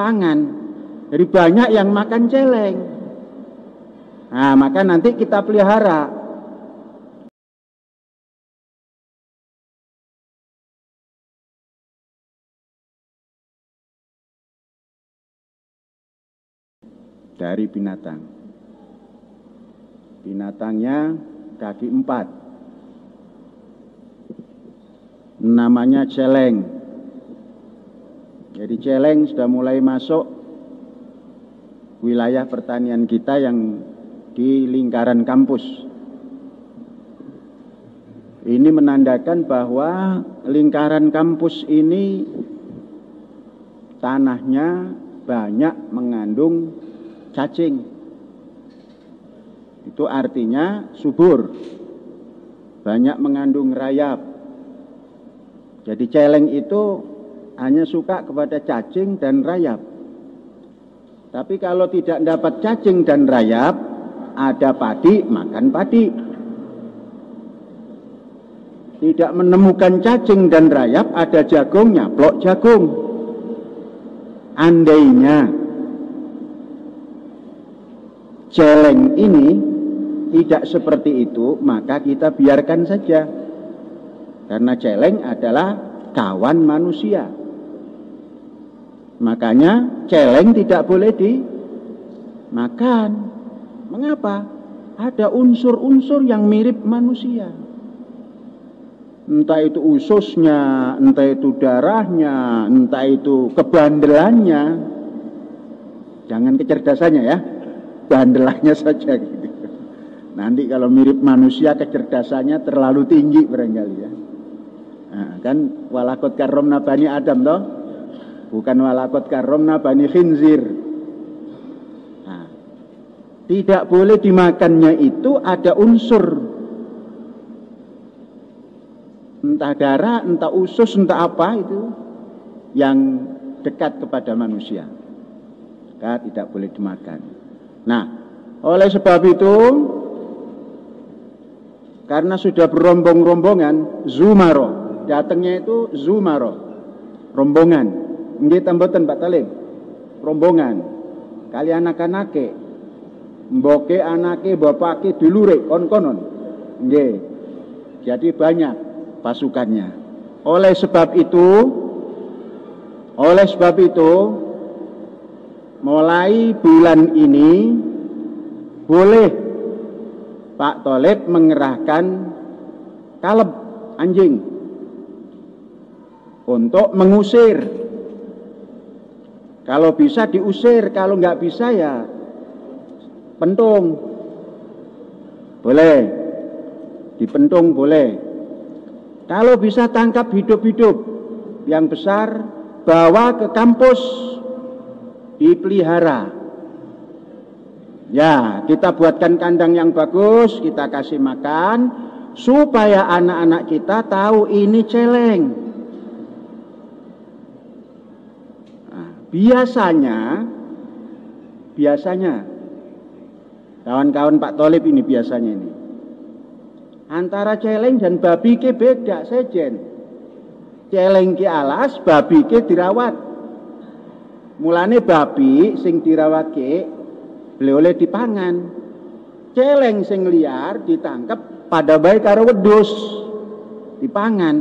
dipangan. Jadi banyak yang makan celeng. Nah, maka nanti kita pelihara. Dari binatang. Binatangnya kaki empat. Namanya celeng. Jadi celeng sudah mulai masuk wilayah pertanian kita yang di lingkaran kampus. Ini menandakan bahwa lingkaran kampus ini tanahnya banyak mengandung cacing. Itu artinya subur. Banyak mengandung rayap. Jadi celeng itu hanya suka kepada cacing dan rayap. Tapi kalau tidak dapat cacing dan rayap, ada padi, makan padi. Tidak menemukan cacing dan rayap, ada jagung, nyaplok jagung. Andainya celeng ini tidak seperti itu, maka kita biarkan saja. Karena celeng adalah kawan manusia. Makanya celeng tidak boleh dimakan. Mengapa? Ada unsur-unsur yang mirip manusia. Entah itu ususnya, entah itu darahnya, entah itu kebandelannya. Jangan kecerdasannya ya, bandelannya saja gitu. Nanti kalau mirip manusia kecerdasannya terlalu tinggi barangkali ya. Nah, kan walakot karom nabani Adam toh bukan walakot karomna bani khinzir. Nah, tidak boleh dimakannya itu ada unsur entah darah, entah usus, entah apa itu yang dekat kepada manusia. Maka tidak boleh dimakan. Nah, oleh sebab itu karena sudah berombong-rombongan, zumaro, datangnya itu zumaro, rombongan. Nggih tamboten Pak Talib. Rombongan. Kali anak-anake. Mboke anake bapake dulure kon-konon. Nggih. Jadi banyak pasukannya. Oleh sebab itu oleh sebab itu mulai bulan ini boleh Pak Tolib mengerahkan kaleb anjing untuk mengusir kalau bisa diusir, kalau nggak bisa ya pentung. Boleh. Dipentung boleh. Kalau bisa tangkap hidup-hidup yang besar, bawa ke kampus, dipelihara. Ya, kita buatkan kandang yang bagus, kita kasih makan, supaya anak-anak kita tahu ini celeng. Biasanya, biasanya, kawan-kawan Pak Tolib ini biasanya ini, antara celeng dan babi ke beda sejen. Celeng ke alas, babi ke dirawat. Mulane babi sing dirawat ke, boleh oleh dipangan. Celeng sing liar ditangkap pada baik karo wedus dipangan.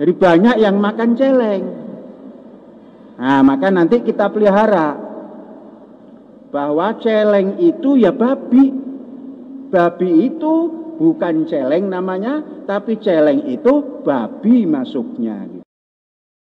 Jadi banyak yang makan celeng. Nah, maka nanti kita pelihara bahwa celeng itu ya babi. Babi itu bukan celeng namanya, tapi celeng itu babi masuknya.